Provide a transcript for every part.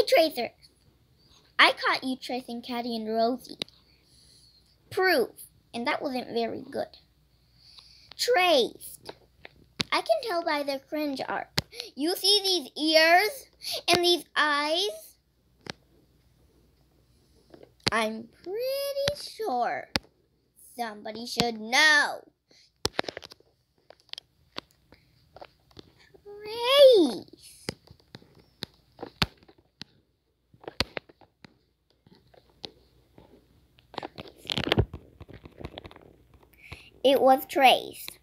Hey, Tracer. I caught you tracing Catty and Rosie. Proof. And that wasn't very good. Traced. I can tell by their cringe art. You see these ears and these eyes? I'm pretty sure somebody should know. Trace. It was traced.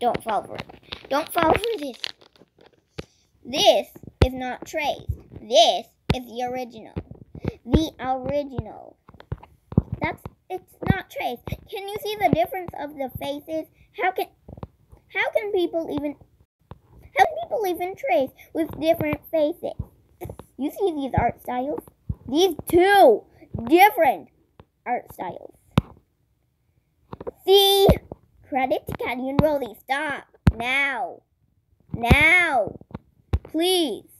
Don't fall for it. Don't fall for this. This is not traced. This is the original. The original. That's it's not traced. Can you see the difference of the faces? How can how can people even how can people even trace with different faces? You see these art styles? These two different art styles. See? Credit to and Rosie. Stop. Now. Now. Please.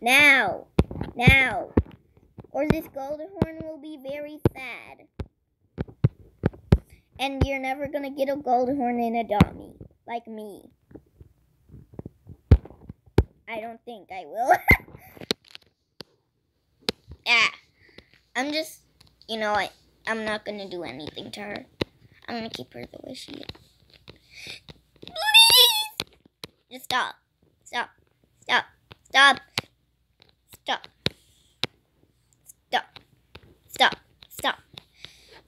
Now. Now. Or this golden horn will be very sad. And you're never gonna get a golden horn and adopt me. Like me. I don't think I will. ah. I'm just, you know, I, I'm not gonna do anything to her. I'm gonna keep her the way she is. Please! Just stop. Stop. Stop. Stop. Stop. Stop. Stop. Stop.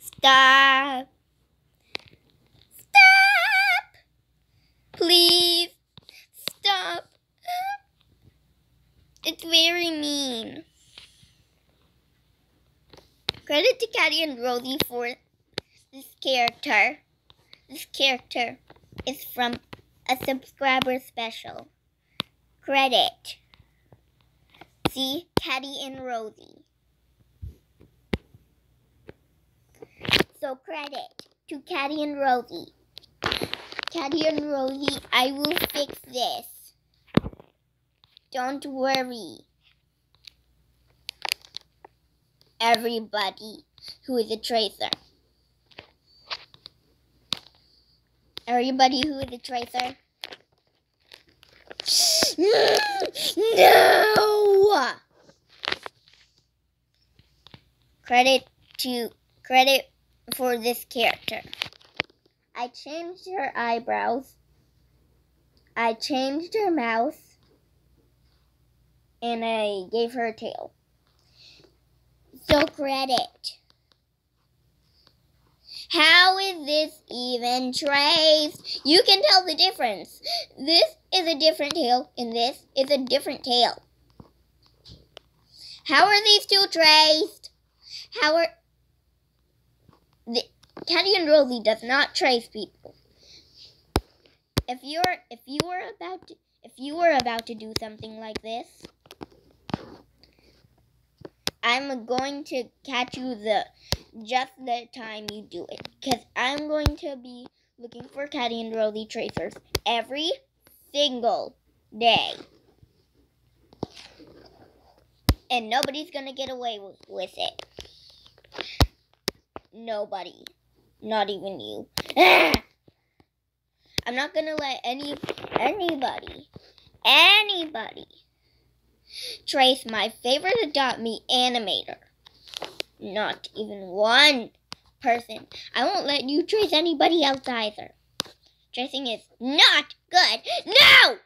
Stop. Stop. Please. Stop. It's very mean. Credit to Catty and Rosie for this character. This character is from a subscriber special. Credit. See, Catty and Rosie. So credit to Catty and Rosie. Catty and Rosie, I will fix this. Don't worry. Everybody who is a tracer. Everybody who a tracer. No! Credit to credit for this character. I changed her eyebrows. I changed her mouth. And I gave her a tail. So credit. How is this even traced? You can tell the difference. This is a different tail, and this is a different tail. How are these two traced? How are the Catty and Rosie does not trace people. If you're if you were about to if you were about to do something like this, I'm going to catch you the just the time you do it. Because I'm going to be looking for Catty and Rosie tracers every single day. And nobody's going to get away with, with it. Nobody. Not even you. I'm not going to let any anybody, anybody trace my favorite Adopt Me animator. Not even one person. I won't let you trace anybody else either. Tracing is not good. No!